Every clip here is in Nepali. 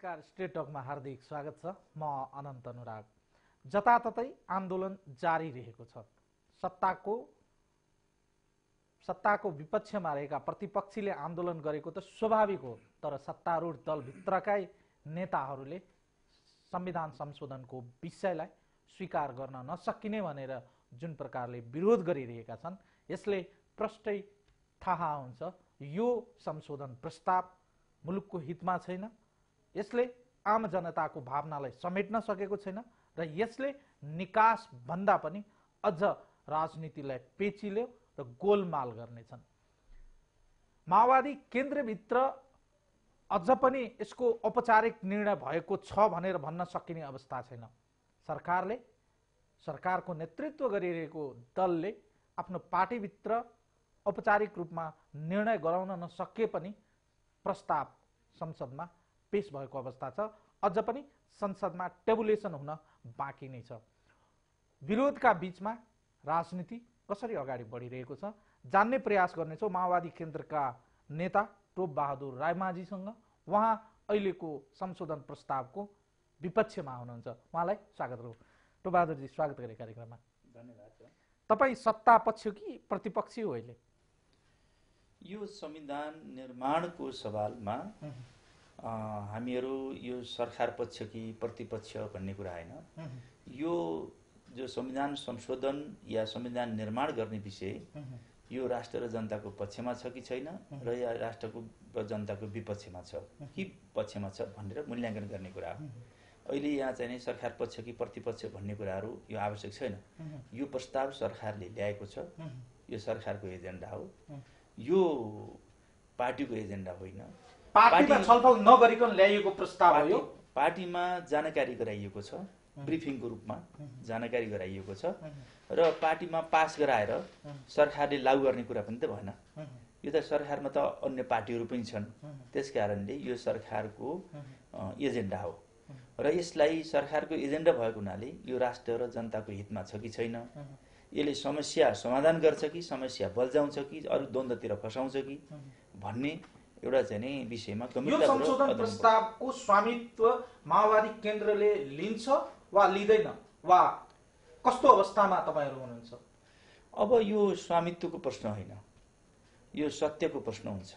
नमस्कार स्टेट टकमा हार्दिक स्वागत छ। म अनन्त अनुराग। जताततै आन्दोलन जारी रहेको छ। सत्ताको सत्ताको विपक्षमा रहेका प्रतिपक्षीले आन्दोलन गरेको त स्वाभाविक हो तर सत्तारूढ दलभित्रकै नेताहरूले संविधान संशोधनको विषयलाई स्वीकार गर्न नसकिने भनेर जुन प्रकारले विरोध गरिरहेका छन् यसले प्रष्टै थाहा हुन्छ यो संशोधन प्रस्ताव मुलुकको हितमा छैन। यसले आम जनताको भावनालाई समेट्न सकेको छैन र यसले निकास भन्दा पनि अझ राजनीतिलाई पेचिल्यो र गोलमाल गर्नेछन्। माओवादी केन्द्रभित्र अझ पनि यसको औपचारिक निर्णय भएको छ भनेर भन्न सकिने अवस्था छैन। सरकारले सरकारको नेतृत्व गरिरहेको दलले आफ्नो पार्टीभित्र औपचारिक रूपमा निर्णय गराउन नसके पनि प्रस्ताव संसदमा पेश भएको अवस्था छ। अझ पनि संसदमा टेबुलेसन हुन बाँकी नै छ। विरोधका बिचमा राजनीति कसरी अगाडि बढिरहेको छ जान्ने प्रयास गर्नेछौँ माओवादी केन्द्रका नेता टोप बहादुर रायमाझीसँग। उहाँ अहिलेको संशोधन प्रस्तावको विपक्षमा हुनुहुन्छ। उहाँलाई स्वागत गरौँ टोप बहादुरजी स्वागत गरे कार्यक्रममा। धन्यवाद तपाईँ सत्ता पक्ष कि प्रतिपक्षी हो अहिले? यो संविधान निर्माणको सवालमा हामीहरू यो सरकार पक्ष कि प्रतिपक्ष भन्ने कुरा होइन। यो जो संविधान संशोधन या संविधान निर्माण गर्ने विषय यो राष्ट्र र जनताको पक्षमा छ कि छैन र या राष्ट्रको र जनताको विपक्षमा छ कि पक्षमा छ भनेर मूल्याङ्कन गर्ने कुरा हो। अहिले यहाँ चाहिँ सरकार पक्ष कि प्रतिपक्ष भन्ने कुराहरू यो आवश्यक छैन। यो प्रस्ताव सरकारले ल्याएको छ। यो सरकारको एजेन्डा हो। यो पार्टीको एजेन्डा होइन। पार्टीमा पार्टी- छलफल नगरिकन ल्याइएको प्रस्ताव हो यो। पार्टी- पार्टीमा जानकारी गराइएको छ ब्रिफिङको रूपमा जानकारी गराइएको छ र पार्टीमा पास गराएर सरकारले लागू गर्ने कुरा पनि त भएन। यो त सरकारमा त अन्य पार्टीहरू पनि छन्। त्यस कारणले यो सरकारको एजेन्डा हो। र यसलाई सरकारको एजेन्डा भएको हुनाले यो राष्ट्र र जनताको हितमा छ कि छैन? यसले समस्या समाधान गर्छ कि समस्या बल्झाउँछ कि अरू द्वन्द्वतिर फसाउँछ कि भन्ने एउटा चाहिँ नि विषयमा यो संशोधन प्रस्तावको स्वामित्व माओवादी केन्द्रले लिन्छ वा लिँदैन? वा कस्तो अवस्थामा तपाईँहरू हुनुहुन्छ? अब यो स्वामित्वको प्रश्न होइन। यो सत्यको प्रश्न हुन्छ।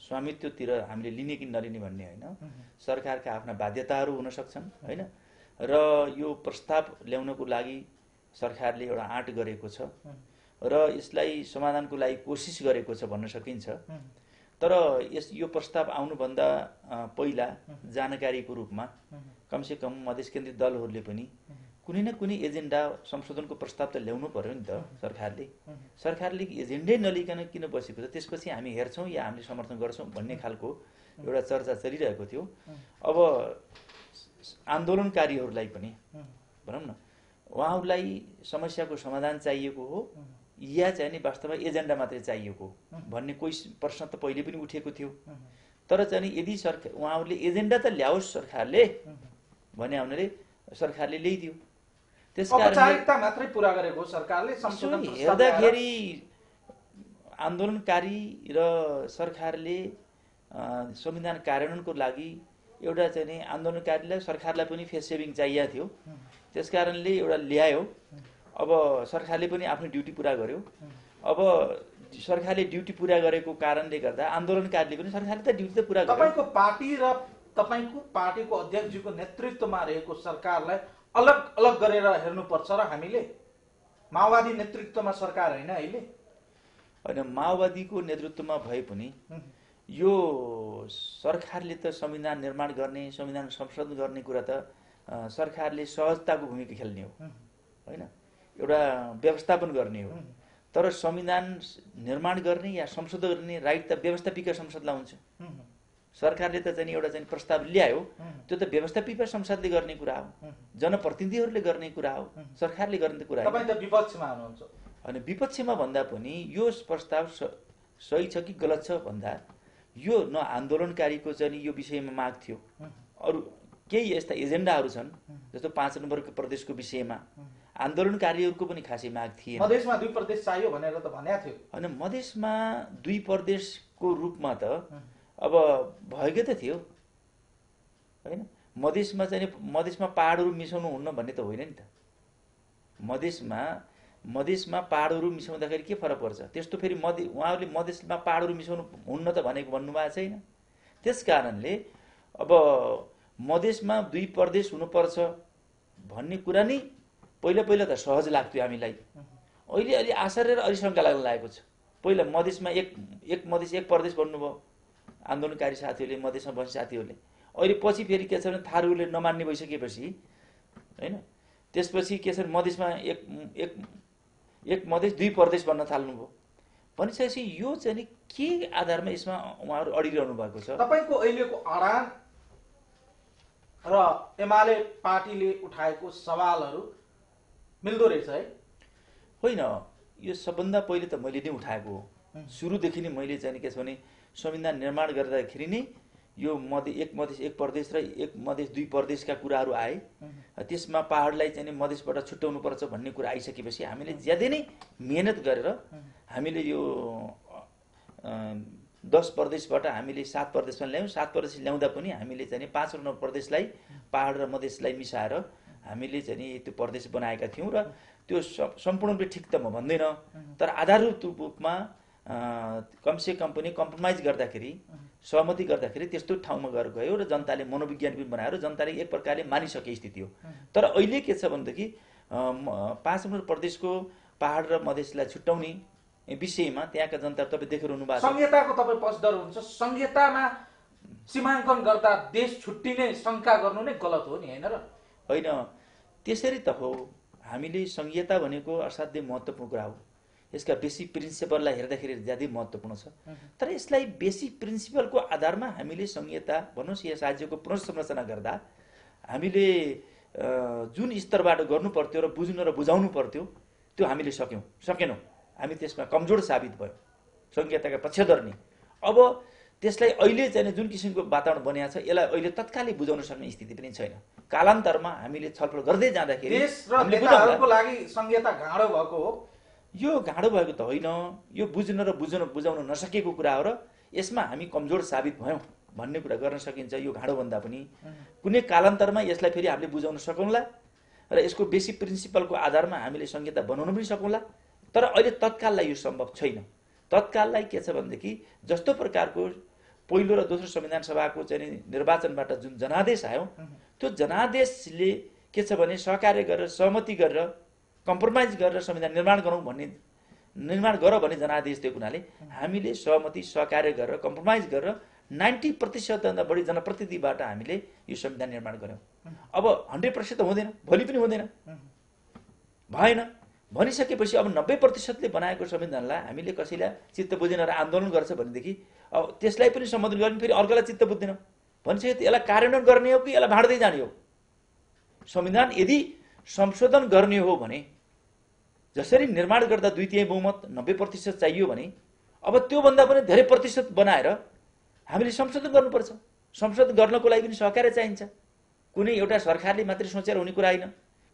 स्वामित्वतिर हामीले लिने कि नलिने भन्ने होइन। सरकारका आफ्ना बाध्यताहरू हुन सक्छन् होइन? र यो प्रस्ताव ल्याउनको लागि सरकारले एउटा आँट गरेको छ। र यसलाई समाधानको लागि कोसिस गरेको छ भन्न सकिन्छ। तर यस यो प्रस्ताव आउनुभन्दा पहिला जानकारीको रूपमा कमसेकम मधेस केन्द्रित दलहरूले पनि कुनै न कुनै एजेन्डा संशोधनको प्रस्ताव त ल्याउनु पर्यो नि त सरकारले। सरकारले एजेन्डै नलिकन किन बसेको छ? त्यसपछि हामी हेर्छौँ या हामीले समर्थन गर्छौँ भन्ने खालको एउटा चर्चा चलिरहेको थियो। अब आन्दोलनकारीहरूलाई पनि भनौँ न उहाँहरूलाई समस्याको समाधान चाहिएको हो। या चाहिँ नि वास्तवमा एजेन्डा मात्रै चाहिएको भन्ने कोही प्रश्न त पहिले पनि उठेको थियो। तर चाहिँ नि यदि सरकार उहाँहरूले एजेन्डा त ल्याओस् सरकारले भने हुनाले सरकारले ल्याइदियो। त्यस कारणले हेर्दाखेरि आन्दोलनकारी र सरकारले संविधान कार्यान्वयनको लागि एउटा चाहिँ नि आन्दोलनकारीलाई सरकारलाई पनि फेस सेभिङ चाहिएको थियो। त्यस कारणले एउटा ल्यायो। अब सरकारले पनि आफ्नो ड्युटी पुरा गर्यो। अब सरकारले ड्युटी पुरा गरेको कारणले गर्दा आन्दोलनकारीले पनि सरकारले त ड्युटी त पुरा गर्यो। तपाईँको पार्टी र तपाईँको पार्टीको अध्यक्षजीको नेतृत्वमा रहेको सरकारलाई अलग अलग गरेर हेर्नुपर्छ र हामीले? माओवादी नेतृत्वमा सरकार होइन अहिले? होइन माओवादीको नेतृत्वमा भए पनि यो सरकारले त संविधान निर्माण गर्ने संविधान संशोधन गर्ने कुरा त सरकारले सहजताको भूमिका खेल्ने हो। होइन? एउटा व्यवस्थापन गर्ने हो। तर संविधान निर्माण गर्ने या संशोधन गर्ने राइट त व्यवस्थापिका संसदलाई हुन्छ। सरकारले त चाहिँ एउटा चाहिँ प्रस्ताव ल्यायो त्यो त व्यवस्थापिका संसदले गर्ने कुरा हो। जनप्रतिनिधिहरूले गर्ने कुरा हो। सरकारले गर्ने त कुरा विपक्षमा हुनुहुन्छ। अनि विपक्षमा भन्दा पनि यो प्रस्ताव सही छ कि गलत छ भन्दा यो न आन्दोलनकारीको चाहिँ यो विषयमा माग थियो। अरू केही यस्ता एजेन्डाहरू छन् जस्तो पाँच नम्बरको प्रदेशको विषयमा। आन्दोलनकारीहरूको पनि खासै माग थिएन। मधेसमा दुई प्रदेश चाहियो भनेर त भनेको थियो। होइन मधेसमा दुई प्रदेशको रूपमा त अब भएकै त थियो। होइन मधेसमा चाहिँ मधेसमा पाहाडहरू मिसाउनु हुन्न भन्ने त होइन नि त। मधेसमा मधेसमा पाहाडहरू मिसाउँदाखेरि के फरक पर्छ? त्यस्तो फेरि मधे उहाँहरूले मधेसमा पाहाडहरू मिसाउनु हुन्न त भनेको भन्नुभएको छैन। त्यस कारणले अब मधेसमा दुई प्रदेश हुनुपर्छ भन्ने कुरा नै पहिला पहिला त सहज लाग्थ्यो हामीलाई। अहिले अलि आश्चर्य र अलि शङ्का लाग्न लागेको छ। पहिला मधेसमा एक एक मधेस एक प्रदेश भन्नुभयो। आन्दोलनकारी साथीहरूले मधेसमा बस्ने साथीहरूले। अहिले पछि फेरि के छ भने थारूले नमान्ने भइसकेपछि होइन? त्यसपछि के छ भने मधेसमा एक एक एक मधेस दुई प्रदेश भन्न थाल्नुभयो। भनिसकेपछि यो चाहिँ नि के आधारमा यसमा उहाँहरू अडिरहनु भएको छ? तपाईँको अहिलेको अडान र एमाले पार्टीले उठाएको सवालहरू मिल्दो रहेछ है। होइन यो सबभन्दा पहिले त मैले नै उठाएको हो। सुरुदेखि नै मैले चाहिँ के छ भने संविधान निर्माण गर्दाखेरि नै यो मधे एक मधेस एक प्रदेश र एक मधेस दुई प्रदेशका कुराहरू आए। त्यसमा पाहाडलाई चाहिँ मधेसबाट छुट्याउनु पर्छ भन्ने कुरा आइसकेपछि हामीले ज्यादै नै मिहिनेत गरेर हामीले यो दस प्रदेशबाट हामीले सात प्रदेशमा ल्यायौँ। सात प्रदेश ल्याउँदा पनि हामीले चाहिँ नि पाँच र नौ प्रदेशलाई पाहाड र मधेसलाई मिसाएर हामीले चाहिँ नि त्यो प्रदेश बनाएका थियौँ र त्यो सम्पूर्ण रूपले ठिक त म भन्दैन। तर आधारभूत रूपमा कमसे कम पनि कम्प्रोमाइज गर्दाखेरि सहमति गर्दाखेरि त्यस्तो ठाउँमा गएर गयो र जनताले मनोविज्ञान पनि बनायो र जनताले एक प्रकारले मानिसके स्थिति हो। तर अहिले के छ भनेदेखि पाँच नम्बर प्रदेशको पाहाड र मधेसलाई छुट्याउने विषयमा त्यहाँका जनता तपाईँ देखेर भएको संहिताको तपाईँ पक्षधर हुन्छ संहितामा सीमाङ्कन गर्दा देश छुट्टिने शङ्का गर्नु नै गलत हो नि होइन र? होइन। त्यसरी त हो। हामीले संहिता भनेको असाध्यै महत्त्वपूर्ण कुरा हो। यसका बेसिक प्रिन्सिपललाई हेर्दाखेरि ज्यादै महत्त्वपूर्ण छ। तर यसलाई बेसिक प्रिन्सिपलको आधारमा हामीले संहिता भन्नुहोस् यस राज्यको पुनर्संरचना गर्दा हामीले जुन स्तरबाट गर्नु पर्थ्यो र बुझ्नु र बुझाउनु पर्थ्यो त्यो हामीले सक्यौँ। सकेनौँ। हामी त्यसमा कमजोर साबित भयौँ। संहिताका पक्षधर नि अब त्यसलाई अहिले चाहिँ जुन किसिमको वातावरण बनिएको छ यसलाई अहिले तत्कालै बुझाउन सक्ने स्थिति पनि छैन। कालान्तरमा हामीले छलफल गर्दै जाँदाखेरि यो गाँडो भएको त होइन यो बुझ्न र बुझ्न बुझाउन नसकेको कुरा हो र यसमा हामी कमजोर साबित भयौँ भन्ने कुरा गर्न सकिन्छ यो गाँडो भन्दा पनि। कुनै कालान्तरमा यसलाई फेरि हामीले बुझाउन सकौँला र यसको बेसिक प्रिन्सिपलको आधारमा हामीले संहिता बनाउन पनि सकौँला। तर अहिले तत्काललाई यो सम्भव छैन। तत्काललाई के छ भनेदेखि जस्तो प्रकारको पहिलो र दोस्रो संविधान सभाको चाहिँ निर्वाचनबाट जुन जनादेश आयो त्यो जनादेशले के छ भने सहकार्य गरेर सहमति गरेर कम्प्रोमाइज गरेर संविधान निर्माण गरौँ भन्ने निर्माण गर भन्ने जनादेश दिएको हुनाले हामीले सहमति सहकार्य गरेर कम्प्रोमाइज गरेर नाइन्टी प्रतिशतभन्दा बढी जनप्रतिनिधिबाट हामीले यो संविधान निर्माण गऱ्यौँ। अब हन्ड्रेड प्रतिशत त हुँदैन भोलि पनि हुँदैन। भएन। भनिसकेपछि अब नब्बे प्रतिशतले बनाएको संविधानलाई हामीले कसैलाई चित्त बुझेन र आन्दोलन गर्छ भनेदेखि अब त्यसलाई पनि सम्बोधन गर्ने फेरि अर्कोलाई चित्त बुझ्दैन। भनिसके यसलाई कार्यान्वयन गर्ने हो कि यसलाई भाँड्दै जाने हो? संविधान यदि संशोधन गर्ने हो भने जसरी निर्माण गर्दा दुई तिहाई बहुमत नब्बे प्रतिशत चाहियो भने अब त्योभन्दा पनि धेरै प्रतिशत बनाएर हामीले संशोधन गर्नुपर्छ। संशोधन गर्नको लागि पनि सहकार्य चाहिन्छ। कुनै एउटा सरकारले मात्रै सोचेर हुने कुरा होइन।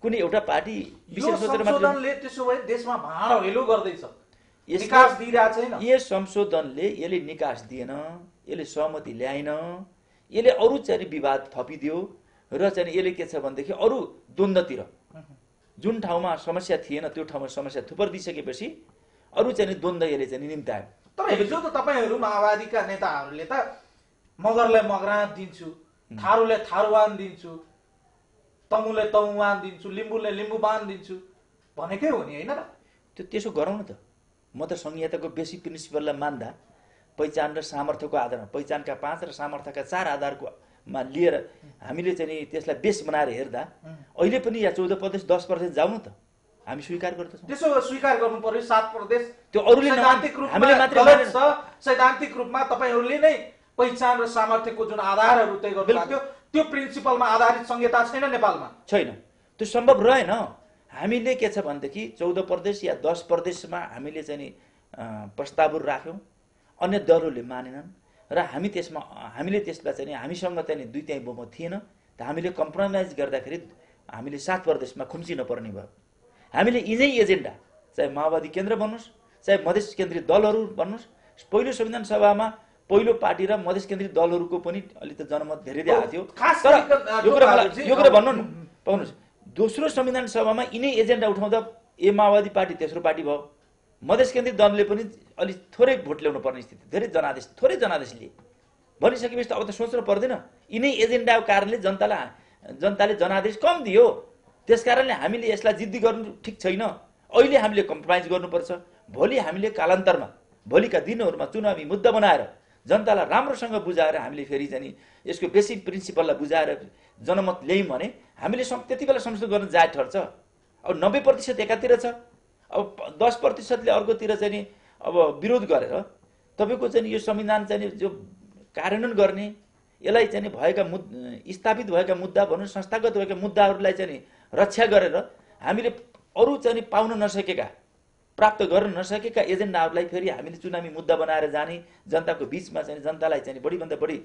कुनै एउटा पार्टी विशेष सोचेर मात्रै संशोधनले त्यसो भए देशमा भाँडो हेलो गर्दैछ। यस संशोधनले यसले निकास दिएन यसले सहमति ल्याएन। यसले अरू चाहिँ विवाद थपिदियो र चाहिँ यसले के छ भनेदेखि अरू द्वन्द्वतिर जुन ठाउँमा समस्या थिएन त्यो ठाउँमा समस्या थुपर दिइसकेपछि अरू चाहिँ नि द्वन्द्व यसले चाहिँ निम्तायो तर हिजो त तपाईँहरू माओवादीका नेताहरूले त मगरलाई मगराँ दिन्छु थारूले थारूवान दिन्छु तमुले तमुवान दिन्छु लिम्बूले लिम्बुवान दिन्छु भनेकै हो नि होइन र त्यो त्यसो गरौँ न त। म त संहिताको बेसिक प्रिन्सिपललाई मान्दा। पहिचान र सामर्थ्यको आधारमा पहिचानका पाँच र सामर्थ्यका चार आधारको मा लिएर हामीले चाहिँ नि त्यसलाई बेस बनाएर हेर्दा अहिले पनि या चौध प्रदेश दस प्रदेश जाउँ त। हामी स्वीकार गर्दछौँ। त्यसो स्वीकार गर्नु पर्यो सात प्रदेश। त्यो अरूले सैद्धान्तिक रूपमा तपाईँहरूले नै पहिचान र सामर्थ्यको जुन आधारहरू तय थियो त्यो प्रिन्सिपलमा आधारित संहिता छैन नेपालमा। छैन। त्यो सम्भव रहेन। हामीले के छ भनेदेखि चौध प्रदेश या दस प्रदेशमा हामीले चाहिँ नि प्रस्तावहरू राख्यौँ। अन्य दलहरूले मानेनन् र हामी त्यसमा हामीले त्यसलाई चाहिँ नि हामीसँग चाहिँ दुई त्याइ बहुमत थिएन त हामीले कम्प्रोमाइज गर्दाखेरि हामीले सात प्रदेशमा खुम्चिन पर्ने भयो। हामीले यिनै एजेन्डा चाहे माओवादी केन्द्र भन्नुहोस् चाहे मधेस केन्द्रीय दलहरू भन्नुहोस् पहिलो संविधान सभामा पहिलो पार्टी र मधेस केन्द्रित दलहरूको पनि अलिक त जनमत धेरै धेरै आएको थियो। तर यो कुरा यो भन्नु न पाउनुहोस्। दोस्रो संविधान सभामा यिनै एजेन्डा उठाउँदा ए माओवादी पार्टी तेस्रो पार्टी भयो। मधेस केन्द्रित दलले पनि अलिक थोरै भोट ल्याउनु पर्ने स्थिति धेरै जनादेश थोरै जनादेश लिए भनिसकेपछि त अब त सोच्नु पर्दैन। यिनै एजेन्डाको कारणले जनतालाई जनताले जनादेश कम दियो। त्यस कारणले हामीले यसलाई जिद्दी गर्नु ठिक छैन। अहिले हामीले कम्प्रोमाइज गर्नुपर्छ। भोलि हामीले कालान्तरमा भोलिका दिनहरूमा चुनावी मुद्दा बनाएर जनतालाई राम्रोसँग बुझाएर हामीले फेरि चाहिँ यसको बेसिक प्रिन्सिपललाई बुझाएर जनमत ल्यायौँ भने हामीले त्यति बेला संशोधन गर्न जायज ठर्छ। अब नब्बे प्रतिशत एकातिर छ। अब दस प्रतिशतले अर्कोतिर चाहिँ नि अब विरोध गरेर तपाईँको चाहिँ यो संविधान चाहिँ नि जो कार्यान्वयन गर्ने यसलाई चाहिँ भएका मुद् स्थापित भएका मुद्दा भनौँ संस्थागत भएका मुद्दाहरूलाई चाहिँ रक्षा गरेर हामीले अरू चाहिँ पाउन नसकेका प्राप्त गर्न नसकेका एजेन्डाहरूलाई फेरि हामीले चुनावी मुद्दा बनाएर जाने जनताको बिचमा चाहिँ जनतालाई चाहिँ बढीभन्दा बढी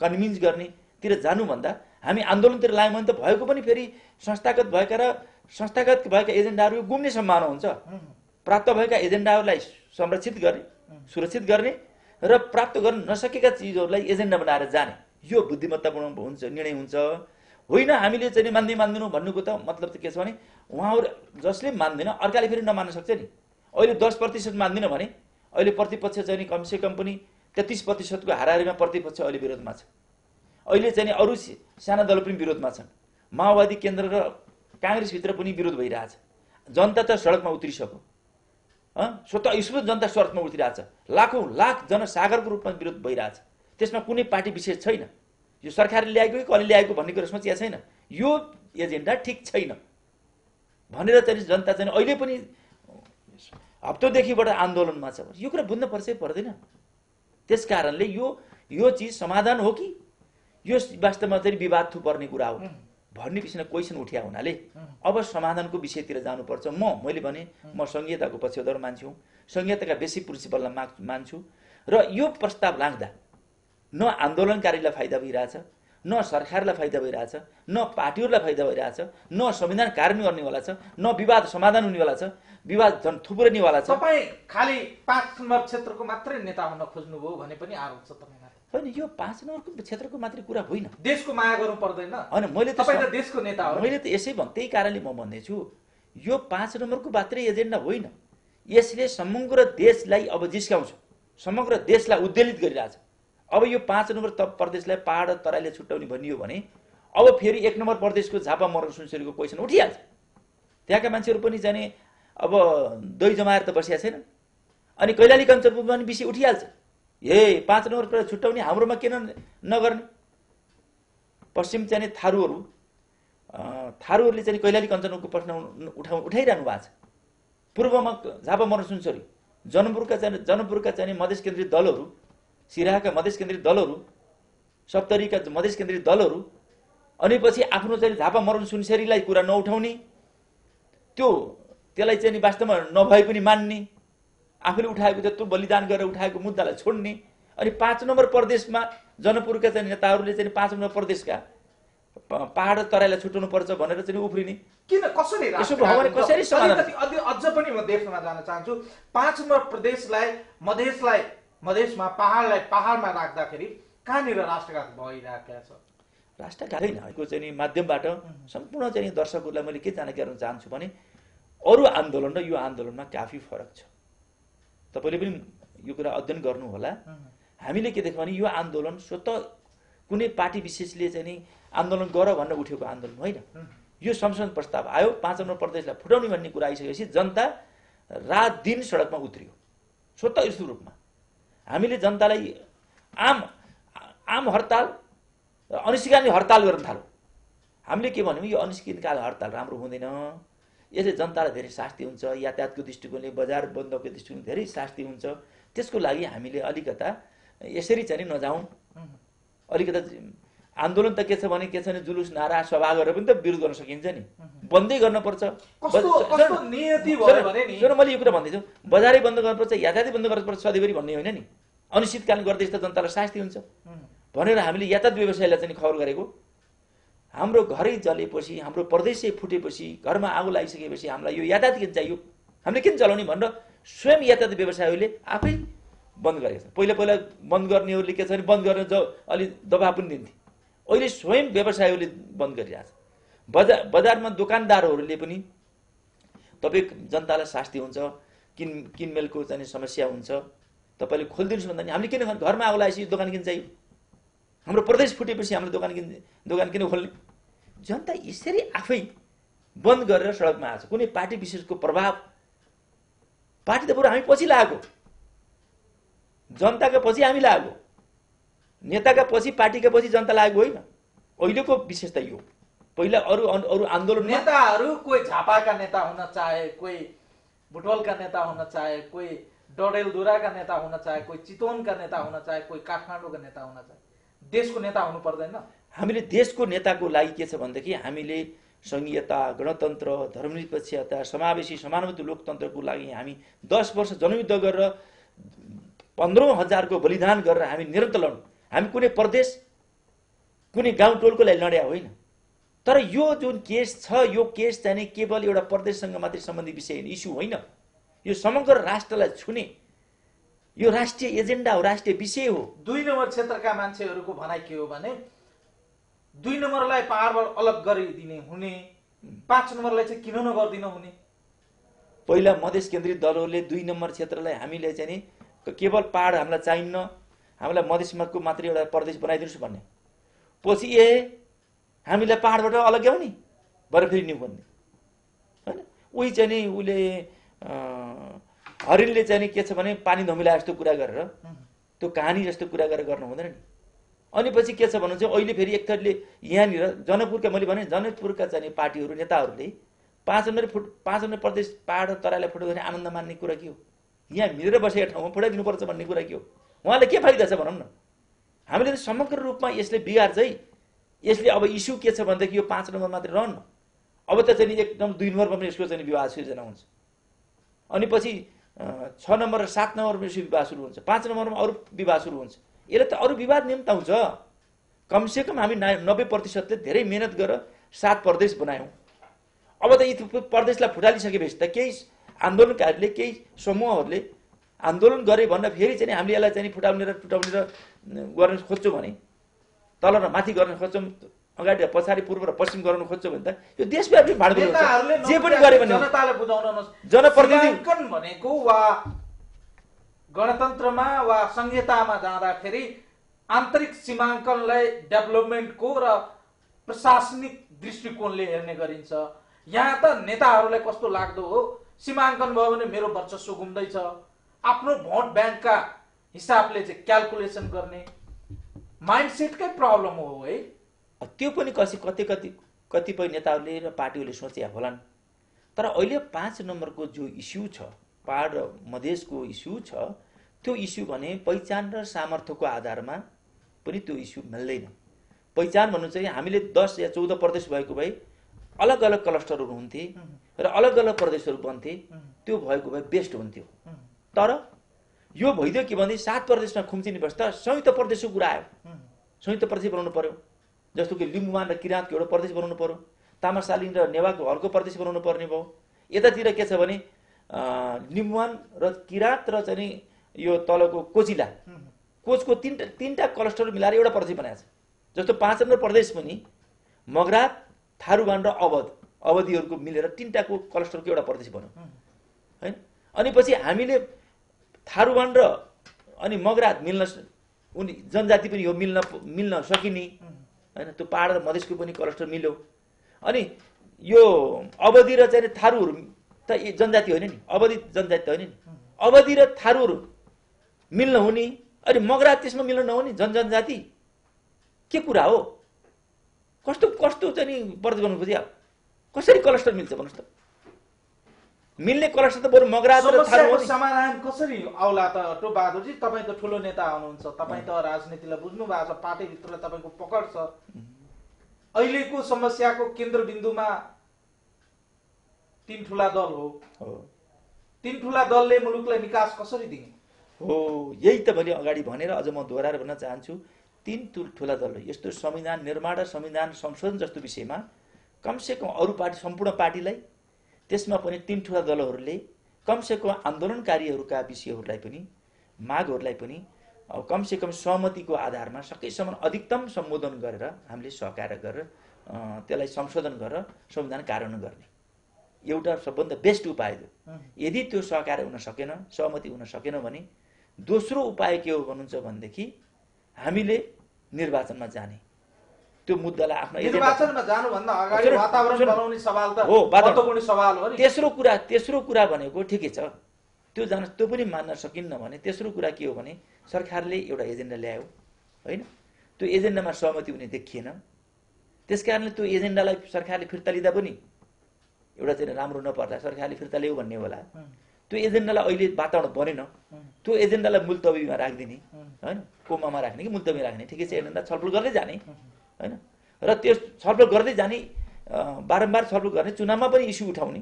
कन्भिन्स गर्नेतिर जानुभन्दा हामी आन्दोलनतिर लाग्यौँ भने त भएको पनि फेरि संस्थागत भएका र संस्थागत भएका एजेन्डाहरू गुम्ने सम्भावना हुन्छ। प्राप्त भएका एजेन्डाहरूलाई संरक्षित गर्ने सुरक्षित गर्ने र प्राप्त गर्न नसकेका चिजहरूलाई एजेन्डा बनाएर जाने। यो बुद्धिमत्तापूर्ण हुन्छ निर्णय हुन्छ। होइन हामीले चाहिँ मान्दै मान्दैनौँ भन्नुको त मतलब चाहिँ के छ भने उहाँहरू जसले मान्दैन अर्काले फेरि नमान्न सक्छ नि। अहिले दस प्रतिशत मान्दिनँ भने अहिले प्रतिपक्ष चाहिँ नि कमसेकम पनि तेत्तिस प्रतिशतको हाराहारीमा प्रतिपक्ष अहिले विरोधमा छ। अहिले चाहिँ अरू साना दल पनि विरोधमा छन्। माओवादी केन्द्र र काङ्ग्रेसभित्र पनि विरोध भइरहेछ। जनता त सडकमा उत्रिसक्यो? स्वतः स्फूर्त जनता सडकमा उत्रिरहेछ। लाखौँ लाख जनसागरको रूपमा विरोध भइरहेछ। त्यसमा कुनै पार्टी विशेष छैन। यो सरकारले ल्याएको कि कसले ल्याएको भन्ने कुरा सोचिया छैन। यो एजेन्डा ठिक छैन। भनेर चाहिँ जनता चाहिँ अहिले पनि हप्तौँदेखिबाट आन्दोलनमा छ यो कुरा बुझ्न पर्छ पर्दैन? त्यस कारणले यो यो चिज समाधान हो कि? यो वास्तवमा चाहिँ विवाद थुपर्ने कुरा हो। भन्ने विषयमा क्वेसन उठ्या हुनाले अब समाधानको विषयतिर जानुपर्छ। म मैले भने म संहिताको पक्षधर मान्छे संहिताका बेसिक प्रिन्सिपललाई माग मान्छु। र यो प्रस्ताव राख्दा न आन्दोलनकारीलाई फाइदा भइरहेछ न सरकारलाई फाइदा भइरहेछ न पार्टीहरूलाई फाइदा भइरहेछ न संविधान कार्यान्वयन गर्नेवाला छ न विवाद समाधान हुनेवाला छ विवाद झन् थुप्रिनेवाला छ। तपाईँ खालि पाँच नम्बर क्षेत्रको मात्रै नेता हुन खोज्नुभयो भने पनि आरोप छ तपाईँमाथि होइन यो पाँच नम्बरको क्षेत्रको मात्रै कुरा होइन। देशको माया गर्नु पर्दैन। होइन मैले त देशको नेता हो। मैले त यसै भन् त्यही कारणले म भन्दैछु यो पाँच नम्बरको मात्रै एजेन्डा होइन। यसले समग्र देशलाई अब जिस्काउँछ समग्र देशलाई उद्वेलित गरिरहेछ। अब यो पाँच नम्बर त प्रदेशलाई पहाड र तराईले छुट्याउने भनियो भने अब फेरि एक नम्बर प्रदेशको झापा मरङ सुनसरीको क्वेसन उठिहाल्छ। त्यहाँका मान्छेहरू पनि जाने अब दही जमाएर त बसिया छैन। अनि कैलाली कञ्चनपुरमा पनि बेसी उठिहाल्छ। हे पाँच नम्बर प्रदेश छुट्याउने हाम्रोमा किन नगर्ने? पश्चिम चाहिँ थारूहरू थारूहरूले चाहिँ कैलाली कञ्चनको प्रश्न उठाउ उठाइरहनु भएको छ। पूर्वमा झापा मरण सुनसरी जनकपुरका चाहिँ जनकपुरका चाहिँ मधेस केन्द्रित दलहरू सिराहाका मधेस केन्द्रित दलहरू सप्तरीका मधेस केन्द्रित दलहरू अनि पछि आफ्नो चाहिँ झापा मरण सुनसरीलाई कुरा नउठाउने त्यो त्यसलाई चाहिँ वास्तवमा नभए पनि मान्ने। आफूले उठाएको त्यत्रो बलिदान गरेर उठाएको मुद्दालाई छोड्ने। अनि पाँच नम्बर प्रदेशमा जनकपुरका चाहिँ नेताहरूले चाहिँ पाँच नम्बर प्रदेशका पहाड तराईलाई छुट्याउनु पर्छ भनेर चाहिँ उफ्रिने। किन? कसरी कसरी अझ पनि म देशमा जान चाहन्छु पाँच नम्बर प्रदेशलाई मधेसलाई मधेसमा पहाडलाई पहाडमा राख्दाखेरि कहाँनिर राष्ट्रघात भइरहेका छ? राष्ट्रघात होइन यो चाहिँ माध्यमबाट सम्पूर्ण चाहिँ दर्शकहरूलाई मैले के जानकारी गराउन चाहन्छु भने अरू आन्दोलन र यो आन्दोलनमा काफी फरक छ। तपाईँले पनि यो कुरा अध्ययन गर्नुहोला हामीले के देख्यौँ भने यो आन्दोलन स्वत कुनै पार्टी विशेषले चाहिँ नि आन्दोलन गर भनेर उठेको आन्दोलन होइन। यो संशोधन प्रस्ताव आयो पाँच नम्बर प्रदेशलाई फुटाउने भन्ने कुरा आइसकेपछि जनता रात दिन सडकमा उत्रियो। स्वत यस्तो रूपमा। हामीले जनतालाई आम आम हडताल अनिश्चितकालीन हडताल गर्न थाल्यौँ। हामीले के भन्यौँ यो अनिश्चितकालीन हडताल राम्रो हुँदैन। यसले जनतालाई धेरै शास्ति हुन्छ यातायातको दृष्टिकोणले बजार बन्दको दृष्टिकोणले धेरै शास्ति हुन्छ। त्यसको लागि हामीले अलिकता यसरी चाहिँ नजाउँ अलिकता आन्दोलन त के छ भने के छ भने जुलुस नारा सभा गरेर पनि त विरोध गर्न सकिन्छ नि। बन्दै गर्नुपर्छ मैले यो कुरा भन्दैछु बजारै बन्द गर्नुपर्छ यातायातै बन्द गर्नुपर्छ सधैँभरि भन्ने होइन नि। अनिश्चितकालीन गर्दै त जनतालाई शास्ति हुन्छ। भनेर हामीले यातायात व्यवसायलाई चाहिँ खबर गरेको। हाम्रो घरै जलेपछि हाम्रो प्रदेशै फुटेपछि घरमा आगो लागिसकेपछि हामीलाई यो यातायात किन चाहियो? हामीले किन चलाउने भनेर स्वयं यातायात व्यवसायीहरूले आफै बन्द गरेका छन्। पहिला पहिला बन्द गर्नेहरूले के छ भने बन्द गर्न ज अलि दबाब पनि दिन्थे। अहिले स्वयं व्यवसायीहरूले बन्द गरिरहेछ बजार बजारमा दोकानदारहरूले पनि तपाईँ जनतालाई शास्ति हुन्छ किन किनमेलको चाहिँ समस्या हुन्छ तपाईँले खोलिदिनुहोस् भन्दा नि हामीले किन? घरमा आउला आएपछि दोकान किन चाहियो? हाम्रो प्रदेश फुटेपछि हाम्रो दोकान किन दोकान किन खोल्ने? जनता यसरी आफै बन्द गरेर सडकमा आएको छ। कुनै पार्टी विशेषको प्रभाव पार्टी त बरु हामी पछि लागेको जनताका पछि हामी लागेको नेताका पछि पार्टीका पछि जनता लागेको होइन। अहिलेको विशेषता यो पहिला अरू अरू आन्दोलन नेताहरू कोही झापाका नेता हुन चाहे कोही बुटवलका नेता हुन चाहे कोही डडेलधुराका नेता हुन चाहे कोही चितवनका नेता हुन चाहे कोही काठमाडौँका नेता हुन चाहे देशको नेता हुनु पर्दैन। हामीले देशको नेताको लागि के छ भनेदेखि हामीले सङ्घीयता गणतन्त्र धर्मनिरपेक्षता समावेशी समानुभूति लोकतन्त्रको लागि हामी दस वर्ष जनयुद्ध गरेर पन्ध्रौँ हजारको बलिदान गरेर हामी निरन्तर लडौँ हामी कुनै प्रदेश कुनै गाउँ टोलको लागि लड्या होइन। तर यो जुन केस छ यो केस चाहिँ केवल एउटा प्रदेशसँग मात्रै सम्बन्धी विषय इस्यु होइन। यो समग्र राष्ट्रलाई छुने। यो राष्ट्रिय एजेन्डा हो राष्ट्रिय विषय हो। दुई नम्बर क्षेत्रका मान्छेहरूको भनाइ के हो भने दुई नम्बरलाई पाहाडबाट अलग गरिदिने हुने पाँच नम्बरलाई चाहिँ किन नगरिदिन हुने? पहिला मधेस केन्द्रित दलहरूले दुई नम्बर क्षेत्रलाई हामीले चाहिँ नि केवल पाहाड हामीलाई चाहिन्न हामीलाई मधेसमाको मात्रै एउटा प्रदेश बनाइदिनुहोस् भन्ने। पछि ए हामीलाई पाहाडबाट अलग्याउने भरे फेरि न्यु भन्ने होइन? उही चाहिँ नि उसले हरिणले चाहिँ नि के छ भने पानी धमिला जस्तो कुरा गरेर त्यो कहानी जस्तो कुरा गरेर गर्नु हुँदैन नि। अनि पछि के छ भन्नु चाहिँ अहिले फेरि एक थरीले यहाँनिर जनकपुरका मैले भने जनकपुरका चाहिँ पार्टीहरू नेताहरूले पाँच नम्बर फुट पाँच नम्बर प्रदेश पाहाड र तराईलाई फुट्यो भने आनन्द मान्ने कुरा के हो? यहाँ मिलेर बसेका ठाउँमा फुटाइदिनुपर्छ भन्ने कुरा के हो? उहाँलाई के फाइदा छ भनौँ न? हामीले समग्र रूपमा यसले बिगार चाहिँ यसले अब इस्यु के छ भनेदेखि यो पाँच नम्बर मात्रै रहन्न अब त चाहिँ एकदम दुई नम्बरमा पनि यसको चाहिँ नि विवाद सिर्जना हुन्छ। अनि पछि छ नम्बर र सात नम्बरमा यसको विवाद सुरु हुन्छ। पाँच नम्बरमा अरू विवाद सुरु हुन्छ। यसले त अरू विवाद निम्ताउँछ कमसेकम हामी ना नब्बे प्रतिशतले धेरै मिहिनेत गरेर सात प्रदेश बनायौँ। अब त यी प्रदेशलाई फुटालिसकेपछि त केही आन्दोलनकारीले केही समूहहरूले आन्दोलन गरे भन्दा फेरि चाहिँ हामीले यसलाई चाहिँ फुटाउने र टुटाउने र गर्न खोज्छौँ भने तल र माथि गर्न खोज्छौँ अगाडि र पछाडि पूर्व र पश्चिम गराउन खोज्छौँ भने त यो देशव्यापी हुन्छ। जे पनि गरे भने जनप्रतिनिधि भनेको वा गणतन्त्रमा वा संहितामा जाँदाखेरि आन्तरिक सीमाङ्कनलाई डेभलपमेन्टको र प्रशासनिक दृष्टिकोणले हेर्ने गरिन्छ। यहाँ त नेताहरूलाई कस्तो लाग्दो हो? सीमाङ्कन भयो भने मेरो वर्चस्व घुम्दैछ। आफ्नो भोट ब्याङ्कका हिसाबले चाहिँ क्यालकुलेसन गर्ने माइन्डसेटकै प्रब्लम हो है। त्यो पनि कसै कति कति कतिपय नेताहरूले र पार्टीहरूले सोचे होलान्। तर अहिले पाँच नम्बरको जो इस्यु छ पहाड र मधेसको इस्यु छ त्यो इस्यु भने पहिचान र सामर्थ्यको आधारमा पनि त्यो इस्यु मिल्दैन। पहिचान भन्नु चाहिँ हामीले दस या चौध प्रदेश भएको भए अलग अलग क्लस्टरहरू हुन्थे र अलग अलग प्रदेशहरू बन्थे त्यो भएको भए बेस्ट हुन्थ्यो। तर यो भइदियो के भने सात प्रदेशमा खुम्चिने बस्दा संयुक्त प्रदेशको कुरा आयो। संयुक्त प्रदेश बनाउनु पर्यो। जस्तो कि लिम्बुवान र किराँतको एउटा प्रदेश बनाउनु पर्यो। तामासालिङ र नेवाको हर्को प्रदेश बनाउनु पर्ने भयो। यतातिर के छ भने लिम्बुवान र किराँत र चाहिँ यो तलको कोचिला कोचको तिनवटा तिनवटा क्लस्टर मिलाएर एउटा प्रदेश बनाएको छ। जस्तो पाँच नम्बर प्रदेश पनि मगरात थारूबान र अवध अवधिहरूको मिलेर तिनवटाको क्लस्टरको एउटा प्रदेश बन्यो। होइन? अनि पछि हामीले थारूबान र अनि मगरात मिल्न उनी जनजाति पनि हो मिल्न मिल्न सकिने। होइन? त्यो पाहाड र मधेसको पनि क्लस्टर मिल्यो। अनि यो अवधि र चाहिँ थारूहरू त जनजाति होइन नि। अवधि जनजाति त होइन नि। अवधि र थारूहरू मिल्न हुने। अनि मगरात त्यसमा मिल्न नहुने जन जनजाति के कुरा हो? कस्तो कस्तो चाहिँ नि प्रदेश बनाउनु खोज्यो कसरी क्लस्टर मिल्छ भन्नुहोस् त? मिल्ने क्लस्टर त बरु मगरात र थारू हो समस्याको नि समाधान कसरी? आउला त टो बहादुरजी तपाईँ त ठुलो नेता हुनुहुन्छ। तपाईँ त राजनीतिलाई बुझ्नु भएको छ पार्टीभित्र तपाईँको पकड छ। अहिलेको समस्याको केन्द्रबिन्दुमा तीन ठुला दल हो। हो। तीन ठुला दलले मुलुकलाई निकास कसरी दिने? हो यही त मैले अगाडि भनेर अझ म दोहोऱ्याएर भन्न चाहन्छु। तिन ठुल ठुला दल यस्तो संविधान निर्माण र संविधान संशोधन जस्तो विषयमा कमसेकम अरू पार्टी सम्पूर्ण पार्टीलाई त्यसमा पनि तिन ठुला दलहरूले कमसेकम आन्दोलनकारीहरूका विषयहरूलाई पनि मागहरूलाई पनि अब कमसेकम सहमतिको आधारमा सकेसम्म अधिकतम सम्बोधन गरेर हामीले सहकार्य गरेर त्यसलाई संशोधन गरेर संविधान कार्यान्वयन गर्ने। एउटा सबभन्दा बेस्ट उपाय हो। यदि त्यो सहकार्य हुन सकेन सहमति हुन सकेन भने दोस्रो उपाय के हो भन्नुहुन्छ भनेदेखि हामीले निर्वाचनमा जाने। त्यो मुद्दालाई आफ्नो तेस्रो कुरा तेस्रो कुरा भनेको ठिकै छ। त्यो जान त्यो पनि मान्न सकिन्न भने तेस्रो कुरा के हो भने सरकारले एउटा एजेन्डा ल्यायो होइन? त्यो एजेन्डामा सहमति हुने देखिएन। त्यस कारणले त्यो एजेन्डालाई सरकारले फिर्ता लिँदा पनि एउटा चाहिँ राम्रो नपर्दा सरकारले फिर्ता ल्यायो भन्ने होला। त्यो एजेन्डालाई अहिले वातावरण बनेन। त्यो एजेन्डालाई मुल्तवीमा राखिदिने। होइन? कोमामा राख्ने कि मुल्तवीमा राख्ने? ठिकै छ एजेन्डा छलफल गर्दै जाने। होइन? र त्यस छलफल गर्दै जाने बारम्बार छलफल गर्ने चुनावमा पनि इस्यु उठाउने।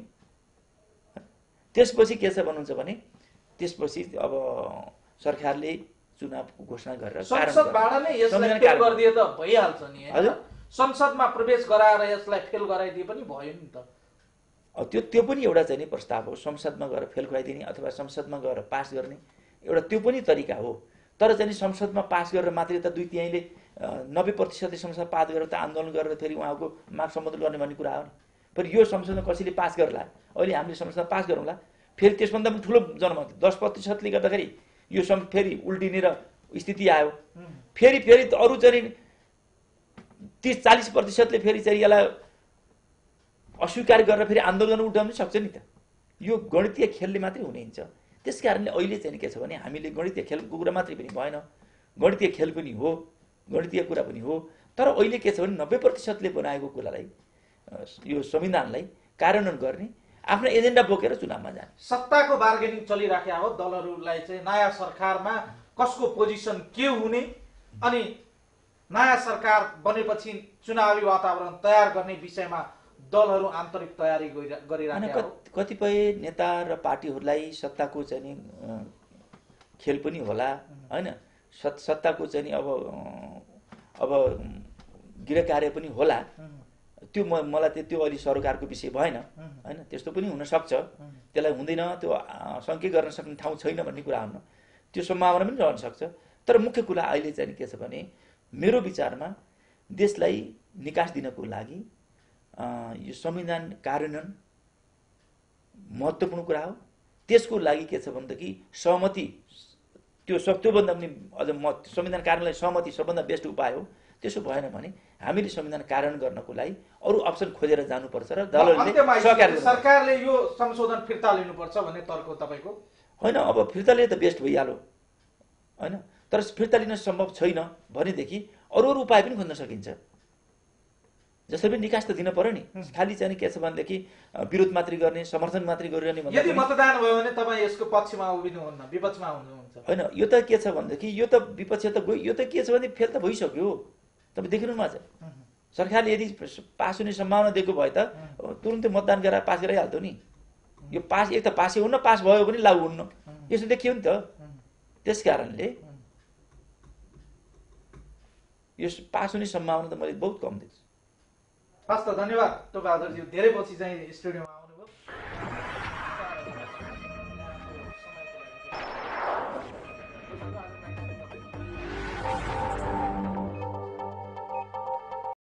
त्यसपछि के छ भन्नुहुन्छ भने त्यसपछि अब सरकारले चुनावको घोषणा गरेर? संसदमा प्रवेश गराएर यसलाई फेल गराइदिए पनि भयो नि त। त्यो त्यो पनि एउटा चाहिँ नि प्रस्ताव हो संसदमा गएर फेल खुवाइदिने अथवा संसदमा गएर पास गर्ने एउटा त्यो पनि तरिका हो। तर चाहिँ संसदमा पास गरेर मात्रै त दुई तिहाईले नब्बे प्रतिशतले संसद पास गरेर त आन्दोलन गरेर फेरि उहाँको माग सम्बोधन गर्ने भन्ने कुरा हो नि। फेरि यो संसदमा कसैले पास गर्ला? अहिले हामीले संसदमा पास गरौँला। फेरि त्यसभन्दा पनि ठुलो जनमत दस प्रतिशतले गर्दाखेरि यो सं फेरि उल्टिने र स्थिति आयो। फेरि फेरि अरू चाहिँ तिस चालिस प्रतिशतले फेरि चाहिँ यसलाई अस्वीकार गरेर फेरि आन्दोलन उठाउन सक्छ नि त। यो गणितीय खेलले मात्रै हुने हुन्छ। त्यस कारणले अहिले चाहिँ के छ भने हामीले गणितीय खेलको कुरा मात्रै पनि भएन। गणितीय खेल पनि हो गणितीय कुरा पनि हो। तर अहिले के छ भने नब्बे प्रतिशतले बनाएको कुरालाई यो संविधानलाई कार्यान्वयन गर्ने आफ्नो एजेन्डा बोकेर चुनावमा जाने। सत्ताको बार्गेनिङ चलिराखेका हो दलहरूलाई चाहिँ नयाँ सरकारमा कसको पोजिसन के हुने अनि नयाँ सरकार बनेपछि चुनावी वातावरण तयार गर्ने विषयमा दलहरू आन्तरिक तयारी गरिरा- होइन गरिराखेका हो। कत- कतिपय नेता र पार्टीहरूलाई सत्ताको चाहिँ खेल पनि होला होइन? सत् सत्ताको चाहिँ अब अब गृह कार्य पनि होला। त्यो म मलाई त्यो त्यो अहिले सरकारको विषय भएन होइन? त्यस्तो पनि हुनसक्छ। त्यसलाई हुँदैन त्यो सङ्केत गर्न सक्ने ठाउँ छैन भन्ने कुरा हुन। त्यो सम्भावना पनि रहन सक्छ। तर मुख्य कुरा अहिले चाहिँ के छ भने मेरो विचारमा देशलाई निकास दिनको लागि यो संविधान कार्यान्वयन महत्त्वपूर्ण कुरा हो। त्यसको लागि के छ भनेदेखि सहमति त्यो सब त्योभन्दा पनि अझ म संविधान कार्यान्वयन सहमति सबभन्दा बेस्ट उपाय हो। त्यसो भएन भने हामीले संविधान कार्यान्वयन गर्नको लागि अरू अप्सन खोजेर जानुपर्छ र दलहरूले। सरकारले यो संशोधन फिर्ता लिनुपर्छ भन्ने तर्क तपाईँको? होइन अब फिर्ता लिए त बेस्ट भइहाल्यो। होइन तर फिर्ता लिन सम्भव छैन भनेदेखि अरू अरू उपाय पनि खोज्न सकिन्छ। जसरी पनि निकास त दिन पर्यो नि। खालि चाहिँ के छ भनेदेखि विरोध मात्रै गर्ने समर्थन मात्रै गरिरहने यदि मतदान भयो भने तपाईँ यसको पक्षमा उभिनुहुन्न विपक्षमा हुनुहुन्छ। होइन यो त के छ भनेदेखि यो त विपक्ष त गयो यो त के छ भने फेल त भइसक्यो। तपाईँ देखिनु छ सरकारले यदि पास हुने सम्भावना दिएको भए त तुरुन्तै मतदान गरेर पास गराइहाल्थ्यो नि। यो पास एक त पासै हुन्न पास भयो भने लागु हुन्न। यसो देखियो नि त। त्यस कारणले यो पास हुने सम्भावना त मैले बहुत कम देख्छु। हस् त धन्यवाद टोपबहादुरज्यू धेरै पछि चाहिँ स्टुडियोमा